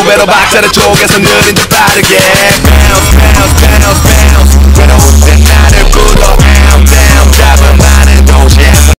두 배로 박자를 쪼개서 느린 듯 빠르게.